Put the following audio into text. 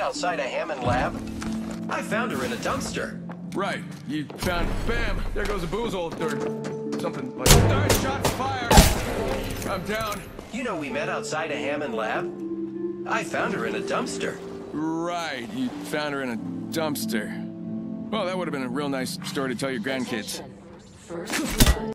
outside a Hammond lab? I found her in a dumpster. Right. You found. Bam! There goes a boozle or something like. Alright, shots fired. I'm down. You know we met outside a Hammond lab? I found her in a dumpster. Right. You found her in a dumpster. Well, that would have been a real nice story to tell your grandkids. First.